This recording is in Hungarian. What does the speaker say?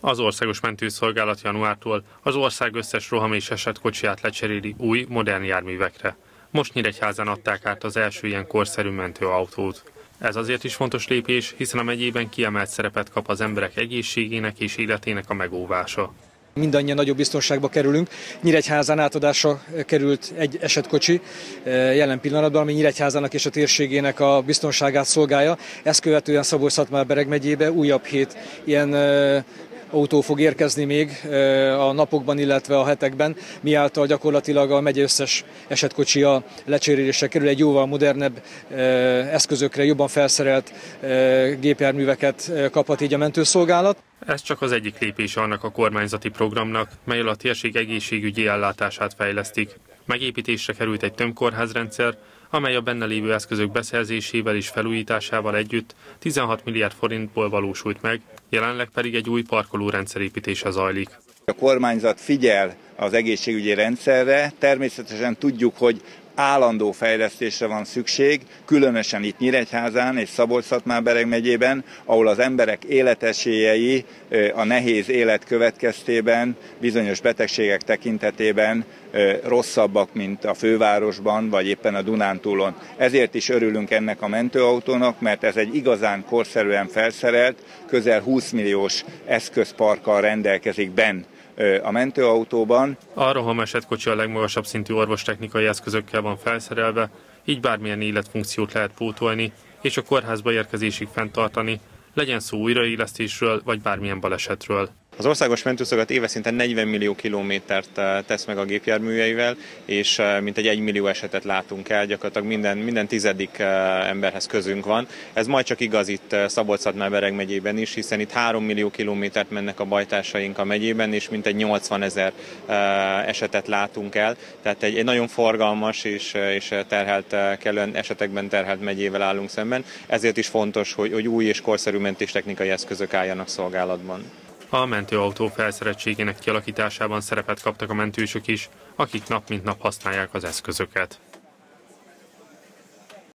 Az Országos Mentőszolgálat januártól az ország összes roham és esetkocsiját lecseréli új, modern járművekre. Most Nyíregyházán adták át az első ilyen korszerű mentőautót. Ez azért is fontos lépés, hiszen a megyében kiemelt szerepet kap az emberek egészségének és életének a megóvása. Mindannyian nagyobb biztonságba kerülünk. Nyíregyházán átadásra került egy esetkocsi eh, jelen pillanatban, ami Nyíregyházának és a térségének a biztonságát szolgálja. Ezt követően Szabolcs-Szatmár-Bereg megyébe újabb hét ilyen eh, autó fog érkezni még a napokban, illetve a hetekben, miáltal gyakorlatilag a megye összes esetkocsia lecserélésre kerül egy jóval modernebb eszközökre, jobban felszerelt gépjárműveket kaphat így a mentőszolgálat. Ez csak az egyik lépése annak a kormányzati programnak, mely a térség egészségügyi ellátását fejlesztik. Megépítésre került egy tömkórházrendszer, amely a benne lévő eszközök beszerzésével és felújításával együtt 16 milliárd forintból valósult meg, jelenleg pedig egy új parkolórendszer építése zajlik. A kormányzat figyel az egészségügyi rendszerre, természetesen tudjuk, hogy állandó fejlesztésre van szükség, különösen itt Nyíregyházán és Szabolcs-Szatmár-Bereg megyében, ahol az emberek életesélyei a nehéz élet következtében bizonyos betegségek tekintetében rosszabbak, mint a fővárosban, vagy éppen a Dunántúlon. Ezért is örülünk ennek a mentőautónak, mert ez egy igazán korszerűen felszerelt, közel 20 milliós eszközparkkal rendelkezik benn a mentőautóban. A roham esetkocsi a legmagasabb szintű orvostechnikai eszközökkel van felszerelve, így bármilyen életfunkciót lehet pótolni, és a kórházba érkezésig fenntartani, legyen szó újraélesztésről vagy bármilyen balesetről. Az országos mentőszolgálat éve szinte 40 millió kilométert eh, tesz meg a gépjárműjeivel, és eh, mintegy 1 millió esetet látunk el, gyakorlatilag minden, minden tizedik eh, emberhez közünk van. Ez majd csak igaz itt szabolcs bereg megyében is, hiszen itt 3 millió kilométert mennek a bajtársaink a megyében, és mintegy 80 ezer esetet látunk el. Tehát egy, egy nagyon forgalmas és, és terhelt, kellően esetekben terhelt megyével állunk szemben. Ezért is fontos, hogy, hogy új és korszerű mentéstechnikai eszközök álljanak szolgálatban. A mentőautó felszereltségének kialakításában szerepet kaptak a mentősök is, akik nap mint nap használják az eszközöket.